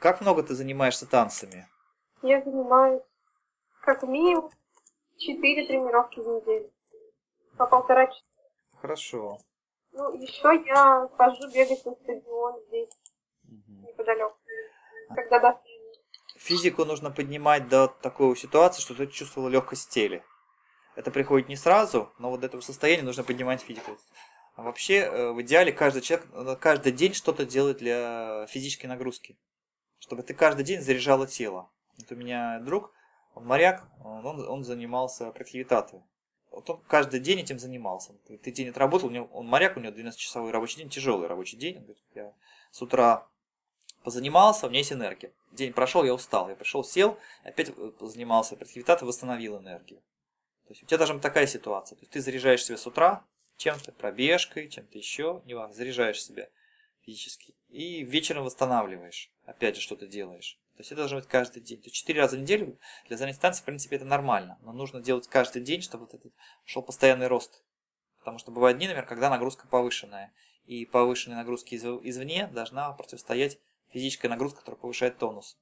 как много ты занимаешься танцами? Я занимаюсь как минимум 4 тренировки в неделю. По полтора часа. Хорошо. Ну, еще я хожу бегать на стадион здесь, неподалеку. Когда даст. Физику нужно поднимать до такой ситуации, что ты чувствовала легкость в теле. Это приходит не сразу, но вот до этого состояния нужно поднимать физику. А вообще, э, в идеале, каждый человек э, каждый день что-то делает для физической нагрузки. Чтобы ты каждый день заряжала тело. Вот у меня друг, он моряк, он, он занимался практивитатом. Вот он каждый день этим занимался. Ты день отработал, у него, он моряк, у него 12-часовой рабочий день, тяжелый рабочий день. Он говорит, я с утра позанимался, у меня есть энергия. День прошел, я устал. Я пришел, сел, опять э, занимался практивитатом, восстановил энергию. То есть у тебя быть такая ситуация. То есть ты заряжаешь себя с утра чем-то, пробежкой, чем-то еще, не важно, заряжаешь себя физически. И вечером восстанавливаешь. Опять же что-то делаешь. То есть это должно быть каждый день. То есть 4 раза в неделю для занятий танцем, в принципе, это нормально. Но нужно делать каждый день, чтобы вот этот шел постоянный рост. Потому что бывают дни, например, когда нагрузка повышенная. И повышенной нагрузки из- извне должна противостоять физическая нагрузка, которая повышает тонус.